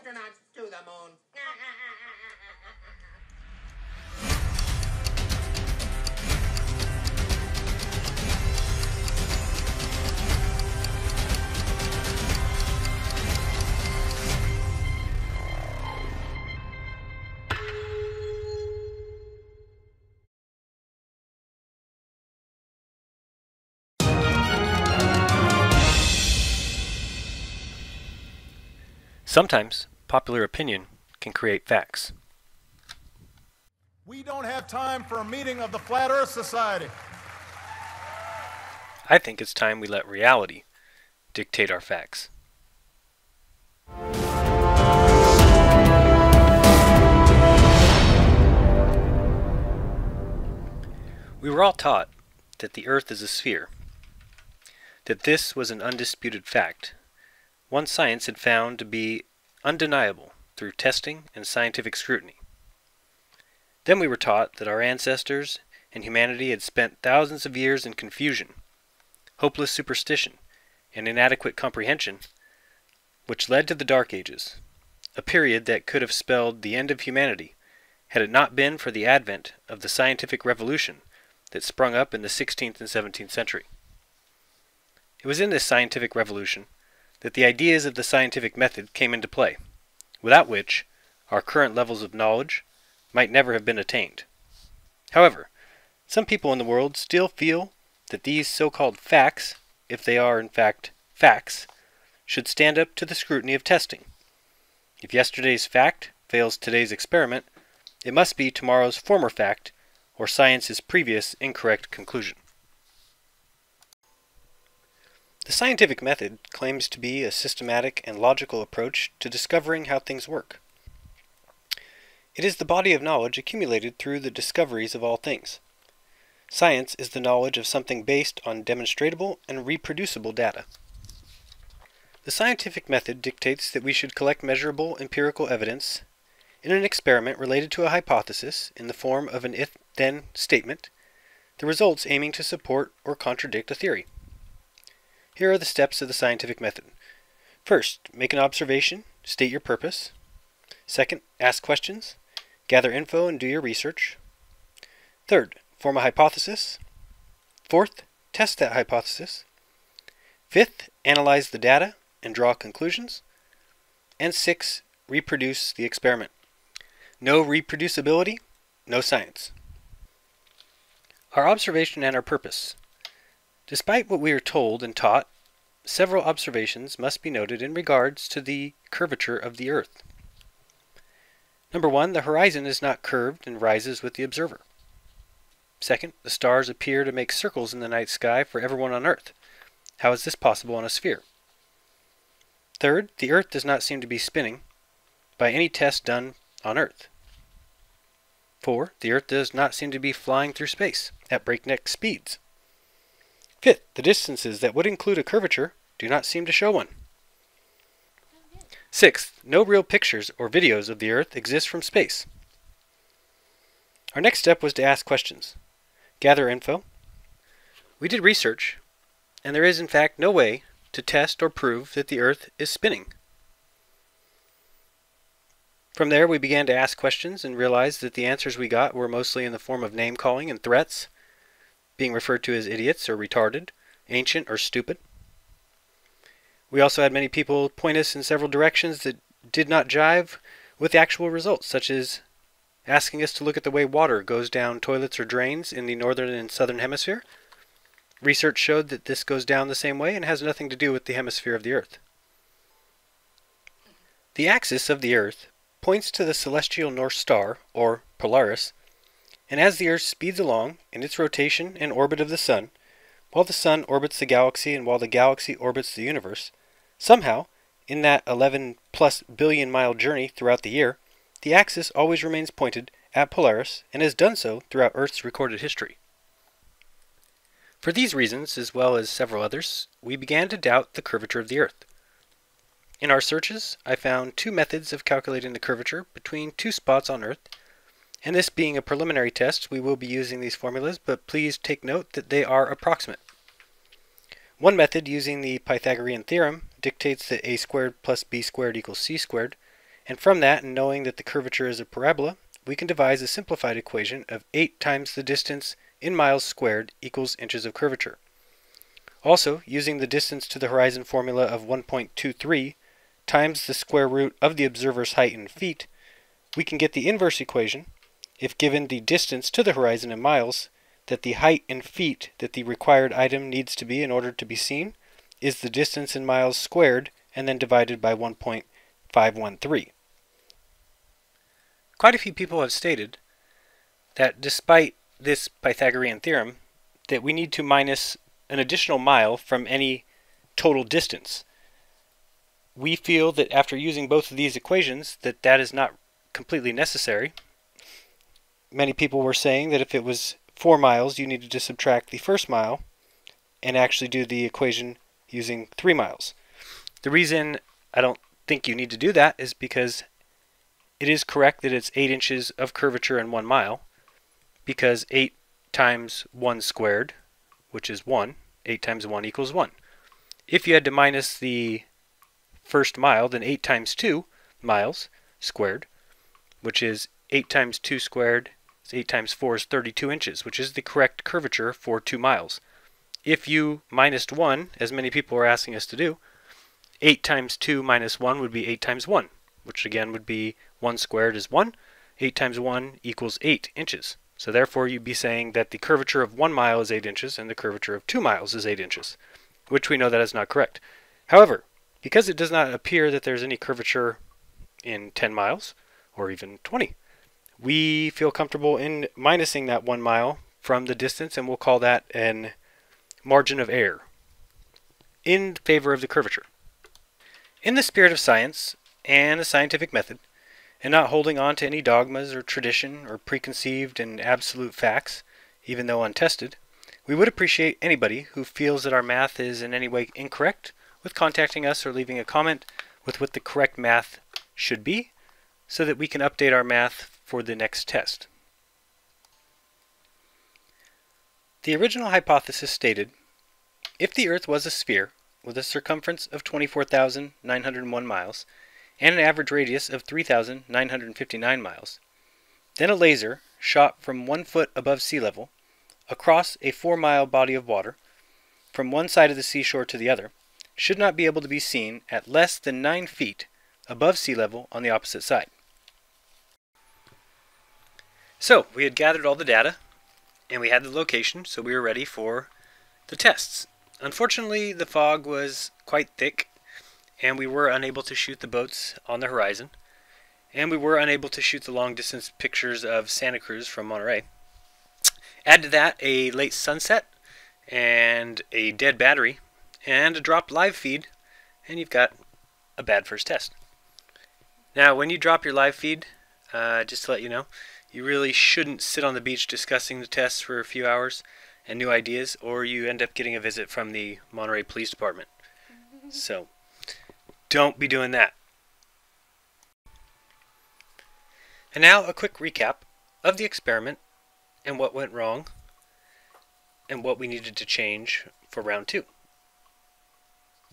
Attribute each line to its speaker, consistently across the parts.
Speaker 1: astronauts to the moon.
Speaker 2: Sometimes popular opinion can create facts.
Speaker 3: We don't have time for a meeting of the Flat Earth Society.
Speaker 2: I think it's time we let reality dictate our facts. We were all taught that the Earth is a sphere, that this was an undisputed fact, one science had found to be undeniable through testing and scientific scrutiny. Then we were taught that our ancestors and humanity had spent thousands of years in confusion, hopeless superstition, and inadequate comprehension, which led to the Dark Ages, a period that could have spelled the end of humanity had it not been for the advent of the scientific revolution that sprung up in the 16th and 17th century. It was in this scientific revolution that the ideas of the scientific method came into play, without which our current levels of knowledge might never have been attained. However, some people in the world still feel that these so-called facts, if they are in fact facts, should stand up to the scrutiny of testing. If yesterday's fact fails today's experiment, it must be tomorrow's former fact or science's previous incorrect conclusion. The scientific method claims to be a systematic and logical approach to discovering how things work. It is the body of knowledge accumulated through the discoveries of all things. Science is the knowledge of something based on demonstrable and reproducible data. The scientific method dictates that we should collect measurable empirical evidence in an experiment related to a hypothesis in the form of an if-then statement, the results aiming to support or contradict a theory. Here are the steps of the scientific method. First, make an observation, state your purpose. Second, ask questions, gather info and do your research. Third, form a hypothesis. Fourth, test that hypothesis. Fifth, analyze the data and draw conclusions. And six, reproduce the experiment. No reproducibility, no science. Our observation and our purpose. Despite what we are told and taught, several observations must be noted in regards to the curvature of the Earth. Number one, the horizon is not curved and rises with the observer. Second, the stars appear to make circles in the night sky for everyone on Earth. How is this possible on a sphere? Third, the Earth does not seem to be spinning by any test done on Earth. Four, the Earth does not seem to be flying through space at breakneck speeds. Fifth, the distances that would include a curvature do not seem to show one. Sixth, no real pictures or videos of the Earth exist from space. Our next step was to ask questions, gather info. We did research, and there is in fact no way to test or prove that the Earth is spinning. From there, we began to ask questions and realized that the answers we got were mostly in the form of name calling and threats, being referred to as idiots or retarded, ancient or stupid. We also had many people point us in several directions that did not jive with the actual results, such as asking us to look at the way water goes down toilets or drains in the northern and southern hemisphere. Research showed that this goes down the same way and has nothing to do with the hemisphere of the Earth. The axis of the Earth points to the celestial North Star, or Polaris, and as the Earth speeds along in its rotation and orbit of the Sun, while the Sun orbits the galaxy and while the galaxy orbits the universe, somehow, in that 11 plus billion mile journey throughout the year, the axis always remains pointed at Polaris and has done so throughout Earth's recorded history. For these reasons, as well as several others, we began to doubt the curvature of the Earth. In our searches, I found two methods of calculating the curvature between two spots on Earth and this being a preliminary test, we will be using these formulas, but please take note that they are approximate. One method using the Pythagorean theorem dictates that a squared plus b squared equals c squared, And from that, and knowing that the curvature is a parabola, we can devise a simplified equation of 8 times the distance in miles squared equals inches of curvature. Also, using the distance to the horizon formula of 1.23 times the square root of the observer's height in feet, we can get the inverse equation, if given the distance to the horizon in miles, that the height in feet that the required item needs to be in order to be seen is the distance in miles squared and then divided by 1.513. Quite a few people have stated that despite this Pythagorean theorem, that we need to minus an additional mile from any total distance. We feel that after using both of these equations that that is not completely necessary. Many people were saying that if it was 4 miles you needed to subtract the first mile and actually do the equation using 3 miles. The reason I don't think you need to do that is because it is correct that it's 8 inches of curvature in 1 mile because 8 times 1 squared, which is 1, 8 times 1 equals 1. If you had to minus the first mile, then 8 times 2 miles squared, which is 8 times 2 squared, 8 times 4 is 32 inches, which is the correct curvature for 2 miles. If you 1, as many people are asking us to do, 8 times 2 minus 1 would be 8 times 1, which again would be 1 squared is 1. 8 times 1 equals 8 inches. So therefore you'd be saying that the curvature of 1 mile is 8 inches and the curvature of 2 miles is 8 inches, which we know that is not correct. However, because it does not appear that there's any curvature in 10 miles, or even 20, we feel comfortable in minusing that 1 mile from the distance and we'll call that an margin of error in favor of the curvature. In the spirit of science and the scientific method, and not holding on to any dogmas or tradition or preconceived and absolute facts, even though untested, we would appreciate anybody who feels that our math is in any way incorrect with contacting us or leaving a comment with what the correct math should be so that we can update our math for the next test. The original hypothesis stated, if the Earth was a sphere with a circumference of 24,901 miles, and an average radius of 3,959 miles. Then a laser shot from one foot above sea level across a four mile body of water from one side of the seashore to the other should not be able to be seen at less than 9 feet above sea level on the opposite side. So, we had gathered all the data and we had the location, so we were ready for the tests. Unfortunately, the fog was quite thick and we were unable to shoot the boats on the horizon, and we were unable to shoot the long distance pictures of Santa Cruz from Monterey. Add to that a late sunset, and a dead battery, and a dropped live feed, and you've got a bad first test. Now, when you drop your live feed, uh, just to let you know, you really shouldn't sit on the beach discussing the tests for a few hours and new ideas, or you end up getting a visit from the Monterey Police Department. So, don't be doing that. And now a quick recap of the experiment and what went wrong and what we needed to change for round two.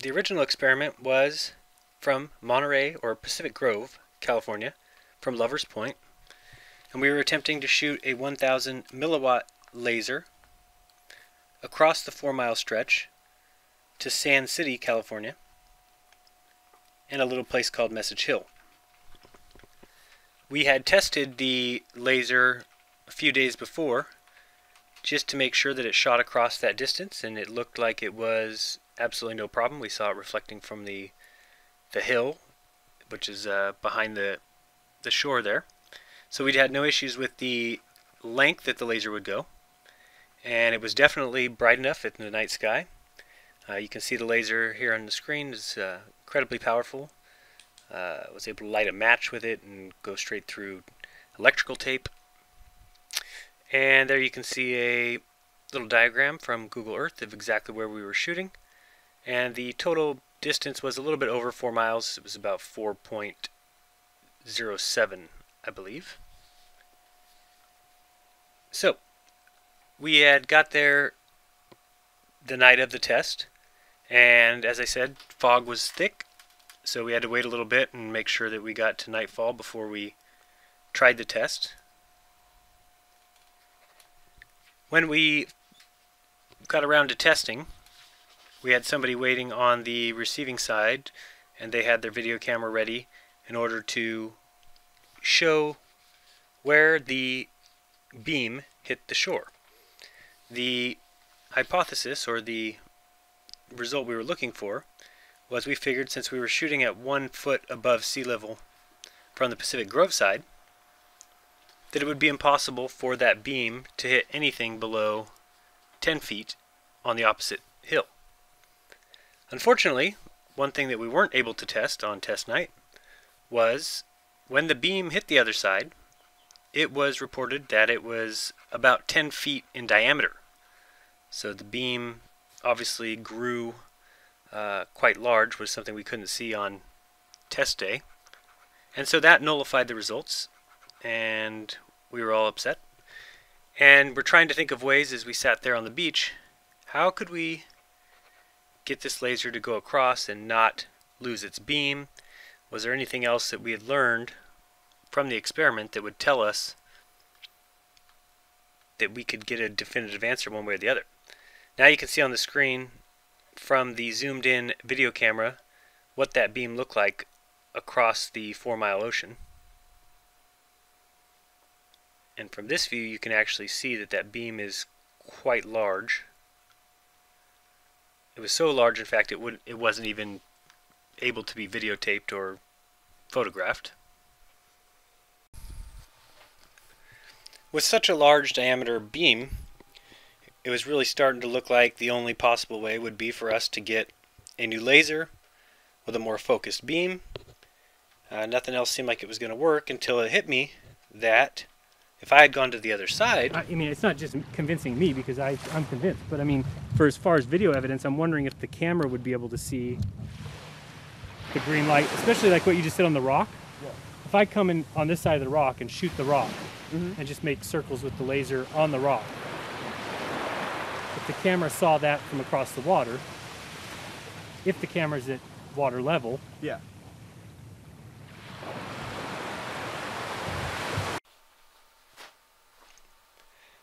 Speaker 2: The original experiment was from Monterey or Pacific Grove, California, from Lover's Point, and we were attempting to shoot a 1000 milliwatt laser across the four mile stretch to Sand City, California and a little place called Message Hill. We had tested the laser a few days before just to make sure that it shot across that distance and it looked like it was absolutely no problem. We saw it reflecting from the the hill which is uh, behind the the shore there. So we had no issues with the length that the laser would go and it was definitely bright enough in the night sky. Uh, you can see the laser here on the screen is uh, incredibly powerful. Uh, was able to light a match with it and go straight through electrical tape. And there you can see a little diagram from Google Earth of exactly where we were shooting. And the total distance was a little bit over 4 miles. It was about 4.07, I believe. So, we had got there the night of the test and as I said, fog was thick, so we had to wait a little bit and make sure that we got to nightfall before we tried the test. When we got around to testing, we had somebody waiting on the receiving side and they had their video camera ready in order to show where the beam hit the shore. The hypothesis or the result we were looking for was we figured since we were shooting at one foot above sea level from the Pacific Grove side, that it would be impossible for that beam to hit anything below 10 feet on the opposite hill. Unfortunately, one thing that we weren't able to test on test night was when the beam hit the other side, it was reported that it was about 10 feet in diameter. So the beam obviously grew uh, quite large, was something we couldn't see on test day. And so that nullified the results, and we were all upset. And we're trying to think of ways as we sat there on the beach, how could we get this laser to go across and not lose its beam? Was there anything else that we had learned from the experiment that would tell us that we could get a definitive answer one way or the other? Now you can see on the screen from the zoomed in video camera what that beam looked like across the four mile ocean. And from this view you can actually see that that beam is quite large. It was so large in fact it would it wasn't even able to be videotaped or photographed. With such a large diameter beam, it was really starting to look like the only possible way would be for us to get a new laser with a more focused beam. Uh, nothing else seemed like it was going to work until it hit me that if I had gone to the other side.
Speaker 1: I mean, it's not just convincing me because I, I'm convinced, but I mean, for as far as video evidence, I'm wondering if the camera would be able to see the green light, especially like what you just said on the rock. Yeah. If I come in on this side of the rock and shoot the rock mm-hmm. and just make circles with the laser on the rock, if the camera saw that from across the water, if the camera's at water level,
Speaker 3: yeah.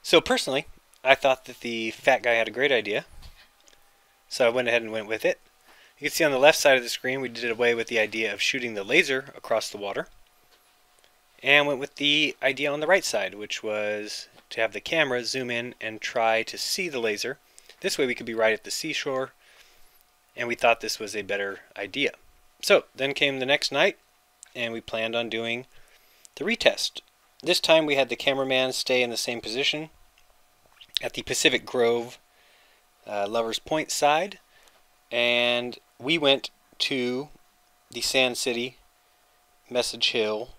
Speaker 2: So personally, I thought that the fat guy had a great idea. So I went ahead and went with it. You can see on the left side of the screen we did away with the idea of shooting the laser across the water. And went with the idea on the right side, which was to have the camera zoom in and try to see the laser. This way we could be right at the seashore, and we thought this was a better idea. So then came the next night, and we planned on doing the retest. This time we had the cameraman stay in the same position at the Pacific Grove uh, Lovers Point side, and we went to the Sand City, Message Hill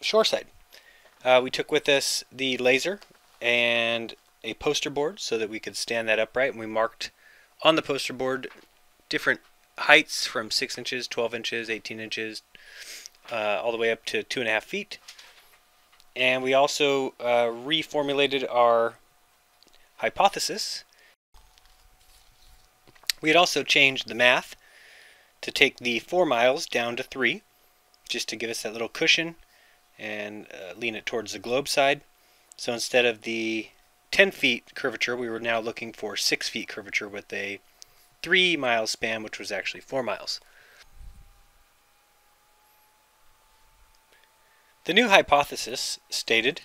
Speaker 2: shoreside. Uh, we took with us the laser and a poster board so that we could stand that upright. And we marked on the poster board different heights from 6 inches, 12 inches, 18 inches, uh, all the way up to 2.5 feet. And we also uh, reformulated our hypothesis. We had also changed the math to take the 4 miles down to 3, just to give us that little cushion and uh, lean it towards the globe side. So instead of the 10 feet curvature, we were now looking for 6 feet curvature with a 3 mile span, which was actually 4 miles. The new hypothesis stated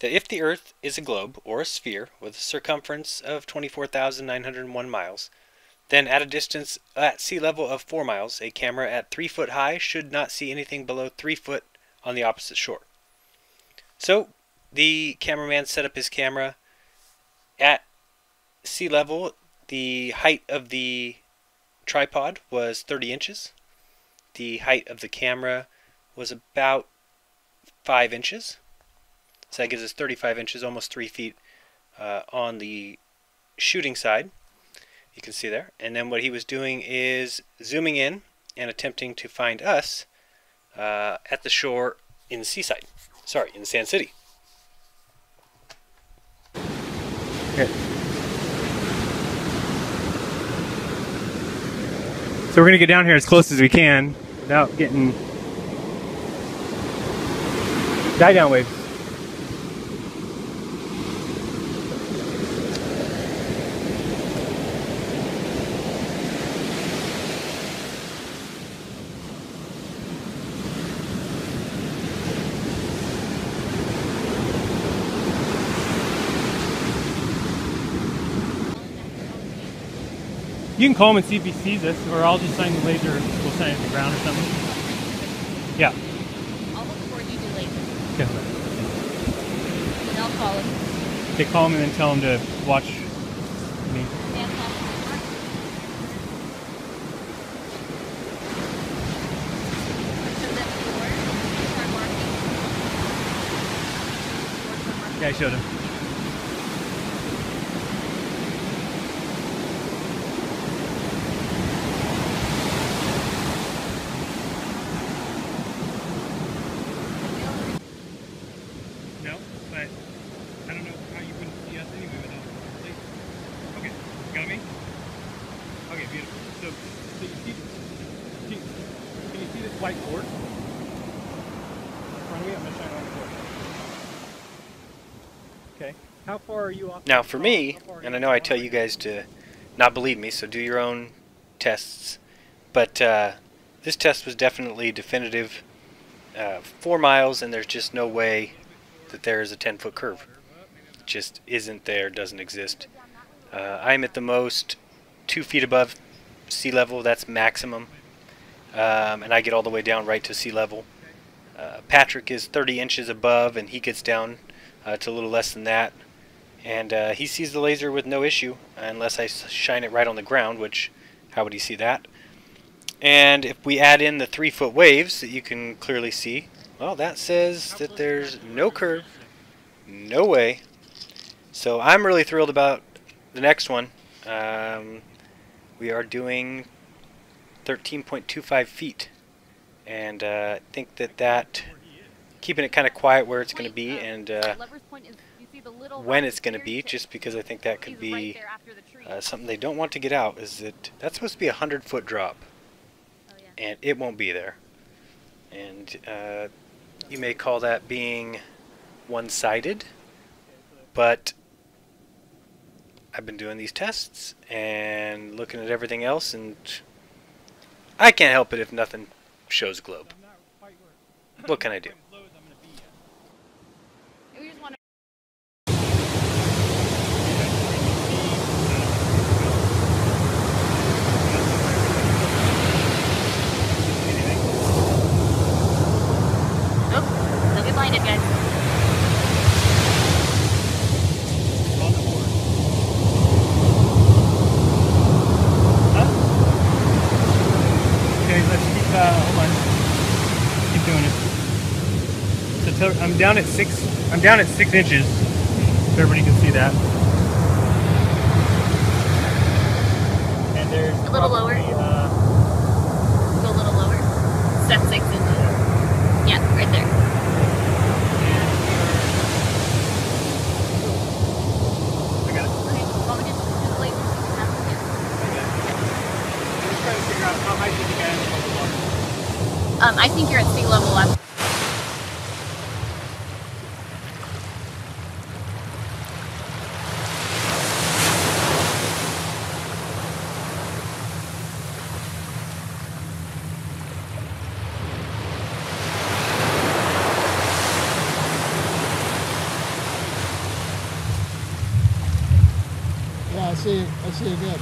Speaker 2: that if the Earth is a globe or a sphere with a circumference of 24,901 miles, then at a distance at sea level of 4 miles, a camera at 3 foot high should not see anything below 3 foot on the opposite shore. So the cameraman set up his camera at sea level. The height of the tripod was 30 inches. The height of the camera was about 5 inches. So that gives us 35 inches, almost 3 feet uh, on the shooting side. You can see there. And then what he was doing is zooming in and attempting to find us uh, at the shore in seaside. Sorry, in Sand City.
Speaker 1: Okay. So we're gonna get down here as close as we can without getting die down waves. You can call him and see if he sees us, or I'll just sign the laser. We'll sign it to the ground or something. Yeah.
Speaker 4: I'll look for you do later.
Speaker 1: Okay.
Speaker 4: And I'll call him.
Speaker 1: Okay, call him and then tell him to watch me.
Speaker 4: And call him. So that before, start marking. Start marking.
Speaker 1: Yeah, I showed him. No, but I don't know how you wouldn't see us anyway without the laser. Okay, got me? Okay, beautiful. So, so you see, see, can you see this white cord? In front of me, I'm gonna shine on the cord. Okay, how far are you off?
Speaker 2: Now, for me,
Speaker 1: how far are
Speaker 2: and I know I tell you guys to not believe me, so do your own tests, but uh, this test was definitely definitive. Uh, four miles, and there's just no way that there is a 10 foot curve. It just isn't there, doesn't exist. Uh, I'm at the most two feet above sea level, that's maximum, um, and I get all the way down right to sea level. Uh, Patrick is 30 inches above, and he gets down uh, to a little less than that. And uh, he sees the laser with no issue unless I shine it right on the ground which how would he see that? And if we add in the three foot waves that you can clearly see well that says that there's no curve no way. So I'm really thrilled about the next one. Um, we are doing 13.25 feet and uh, I think that that keeping it kind of quiet where it's going to be and uh,
Speaker 4: Lover's Point is, you see the little
Speaker 2: when it's going to be, just because I think that could be
Speaker 4: there after the tree.
Speaker 2: uh, something they don't want to get out, is that that's supposed to be a hundred foot drop,
Speaker 4: oh,
Speaker 2: and it won't be there. And uh, you may call that being one-sided, but I've been doing these tests and looking at everything else, and I can't help it if nothing shows globe. What can I do?
Speaker 4: We just want Oh, don't get blinded, guys.
Speaker 1: Okay, let's keep, uh, hold on. Keep doing it. So tell, I'm down at six, I'm down at six inches. If everybody can see that. And there's
Speaker 4: A little lower.
Speaker 1: probably, Uh,
Speaker 4: Go a little lower. Set six inches. Yeah, right there.
Speaker 1: I got it.
Speaker 4: Okay, want me to just do the laser so you can have it again?
Speaker 1: I'm just trying to figure out how high do you think I am above the water.
Speaker 4: Um, I think you're at sea level. I'm
Speaker 5: Yeah, I see good.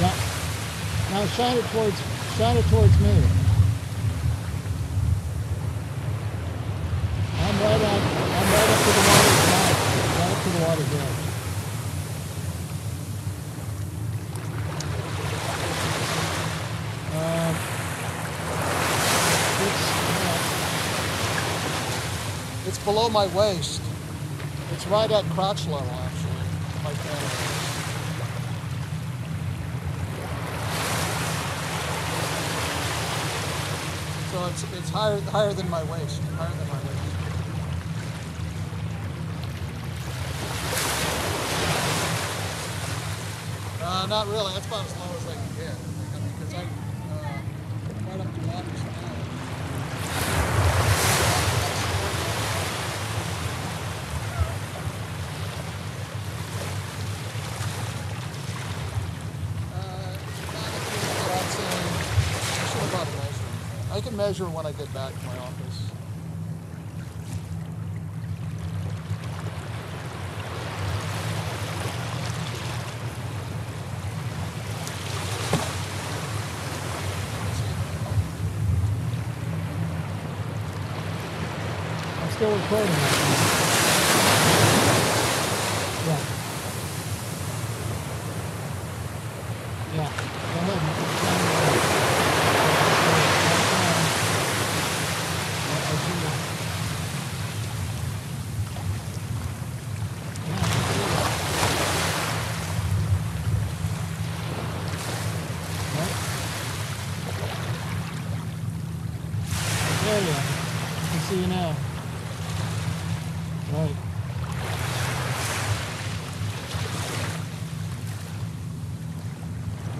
Speaker 5: Yeah. Now shine it towards shine it towards me. I'm right on I'm right up to the water's mouth. Right up to the water's edge. Um, uh, it's below my waist. Right at crotch level, actually. Like. So it's it's higher higher than my waist. Higher than my waist. Uh, not really. That's about as low as I can get. I mean, because I, uh, right up to the office now. Uh, not if you know what I'm saying. I should have brought a measuring. I can measure when I get back to my office. I'm still recording. Yeah. Yeah. Go ahead. you can tell me what- I- I see that. Yeah, I can see that. Right. There you are. I can see you now. Right.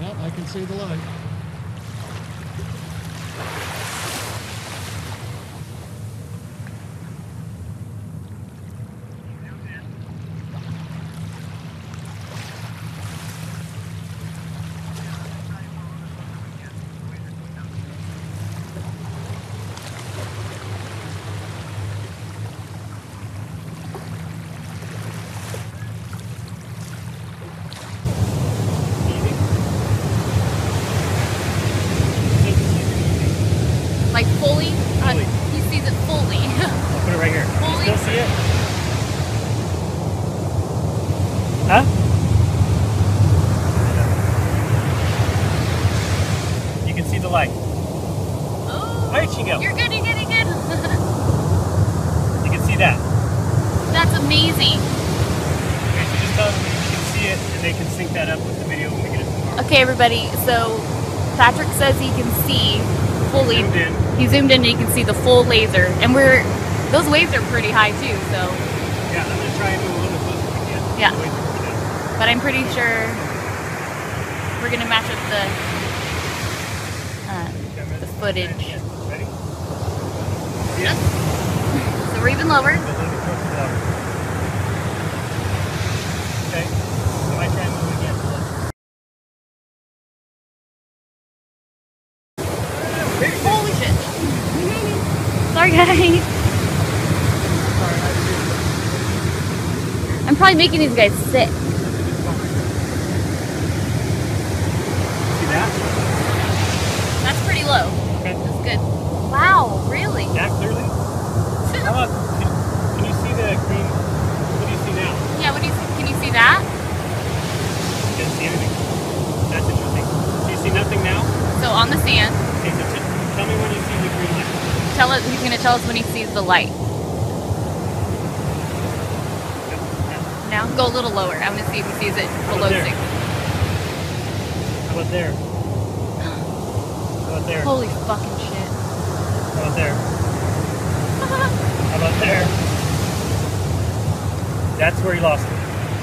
Speaker 5: Yep, I can see the light.
Speaker 4: Like fully? Uh,
Speaker 1: Fully.
Speaker 4: he sees it fully.
Speaker 1: I'll put it right here. You
Speaker 4: Fully.
Speaker 1: still see it? Huh? You can see the light.
Speaker 4: oh.
Speaker 1: Where'd she go?
Speaker 4: You're good, you're good, you're good.
Speaker 1: You can see that.
Speaker 4: That's amazing.
Speaker 1: Okay, so just tell them you can see it and they can sync that up with the video when we get it tomorrow.
Speaker 4: Okay, everybody. So Patrick says he can see fully.
Speaker 1: Zoomed in.
Speaker 4: He zoomed in and you can see the full laser. And we're those waves are pretty high too. So,
Speaker 1: Yeah, I'm gonna try and move a little closer can.
Speaker 4: Yeah.
Speaker 1: The way that we're down.
Speaker 4: but I'm pretty sure we're gonna match up the uh, the footage.
Speaker 1: Ready? Yeah.
Speaker 4: So we're even lower.
Speaker 1: A little bit closer to that. Okay. So I try and move again.
Speaker 4: Holy shit! Sorry, guys. I'm probably making these guys sick. That's pretty low.
Speaker 1: Okay.
Speaker 4: That's good. Wow, really?
Speaker 1: That clearly? How about, can, can you see the green? What do you see now?
Speaker 4: Yeah, what do you can you see that?
Speaker 1: You can't see anything. That's interesting. So you see nothing now?
Speaker 4: So on the sand,
Speaker 1: Okay, so tell me when you see the green light.
Speaker 4: tell us he's gonna tell us when he sees the light.
Speaker 1: Yep. Yeah.
Speaker 4: Now go a little lower. I'm gonna see if he sees it below
Speaker 1: there.
Speaker 4: six.
Speaker 1: How about there? How about there?
Speaker 4: Holy fucking shit.
Speaker 1: How about there? How about there? That's where you lost it.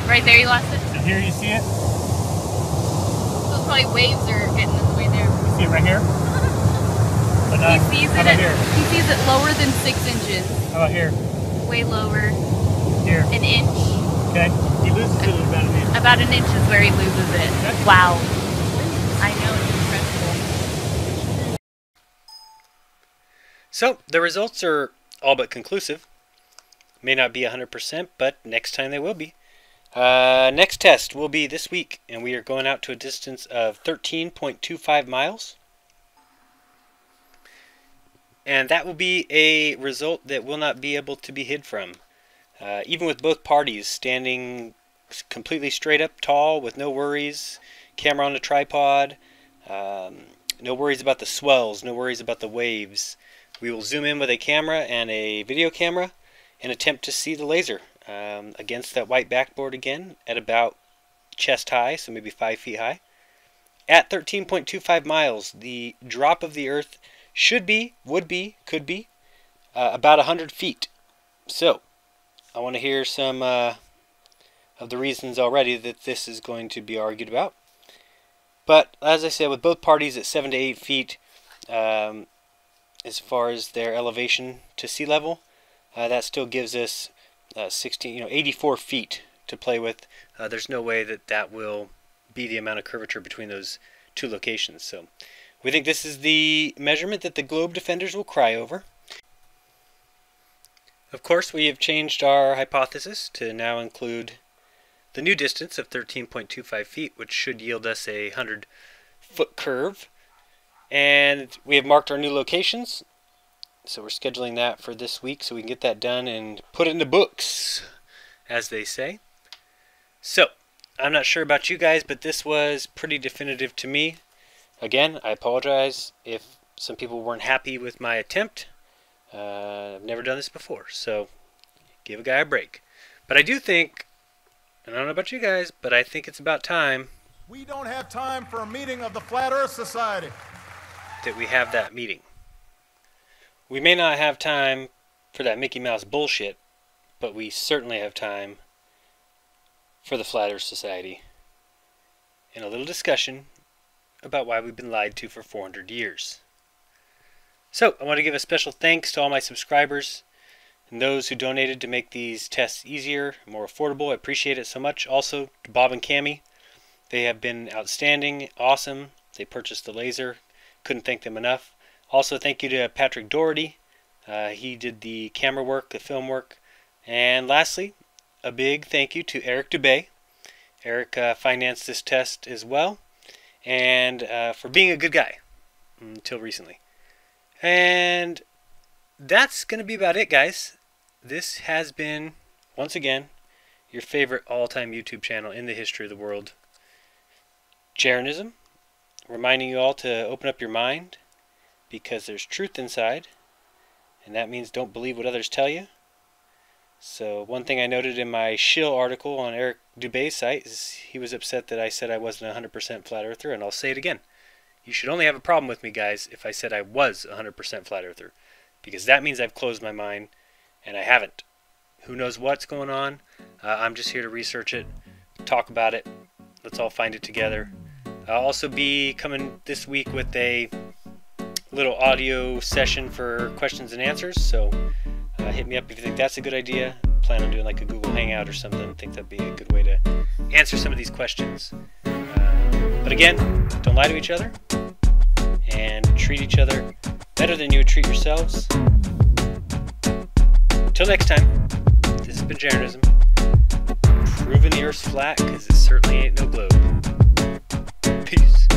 Speaker 4: right there, you lost it.
Speaker 1: And here you see it?
Speaker 4: So probably waves are getting in the way there.
Speaker 1: You see it right here? But not,
Speaker 4: He sees it. At,
Speaker 1: here?
Speaker 4: he sees it lower than six inches.
Speaker 1: How about here?
Speaker 4: Way lower.
Speaker 1: Here.
Speaker 4: An inch.
Speaker 1: Okay? He loses it at about an inch.
Speaker 4: About an inch is where he loses it.
Speaker 1: That's-
Speaker 4: Wow. I know it's incredible.
Speaker 2: So, the results are all but conclusive. May not be 100%, but next time they will be. Uh, next test will be this week, and we are going out to a distance of 13.25 miles. And that will be a result that will not be able to be hid from. Uh, even with both parties standing completely straight up tall with no worries, camera on a tripod, um, no worries about the swells, no worries about the waves. We will zoom in with a camera and a video camera and attempt to see the laser um, against that white backboard again at about chest high, so maybe 5 feet high. At 13.25 miles, the drop of the Earth should be, would be, could be uh, about 100 feet. So, I want to hear some uh, of the reasons already that this is going to be argued about. But as I said, with both parties at seven to eight feet, um, as far as their elevation to sea level, uh, that still gives us uh, 16, you know, 84 feet to play with. Uh, there's no way that that will be the amount of curvature between those two locations. So we think this is the measurement that the globe defenders will cry over. Of course, we have changed our hypothesis to now include the new distance of 13.25 feet, which should yield us a 100 foot curve. And we have marked our new locations. So we're scheduling that for this week so we can get that done and put it in the books, as they say. So, I'm not sure about you guys, but this was pretty definitive to me. Again, I apologize if some people weren't happy with my attempt. Uh, I've never done this before, so give a guy a break. But I do think, and I don't know about you guys, but I think it's about time
Speaker 3: We don't have time for a meeting of the Flat Earth Society.
Speaker 2: that we have that meeting. We may not have time for that Mickey Mouse bullshit, but we certainly have time for the Flat Earth Society and a little discussion about why we've been lied to for 400 years. So, I want to give a special thanks to all my subscribers and those who donated to make these tests easier, more affordable. I appreciate it so much. Also, to Bob and Cami, they have been outstanding, awesome. They purchased the laser. Couldn't thank them enough. Also, thank you to Patrick Doherty. Uh, he did the camera work, the film work. And lastly, a big thank you to Eric Dubay. Eric uh, financed this test as well, and uh, for being a good guy until recently. And that's going to be about it, guys. This has been, once again, your favorite all time YouTube channel in the history of the world, Jeranism, reminding you all to open up your mind because there's truth inside, and that means don't believe what others tell you. So, one thing I noted in my shill article on Eric Dubay's site is he was upset that I said I wasn't a 100% flat earther, and I'll say it again. You should only have a problem with me, guys, if I said I was 100% flat earther, because that means I've closed my mind, and I haven't. Who knows what's going on? Uh, I'm just here to research it, talk about it. Let's all find it together. I'll also be coming this week with a little audio session for questions and answers, so uh, hit me up if you think that's a good idea. Plan on doing like a Google Hangout or something. I think that'd be a good way to answer some of these questions. But again, don't lie to each other and treat each other better than you would treat yourselves. Until next time, this has been Jeranism. Proving the Earth's flat because it certainly ain't no globe. Peace.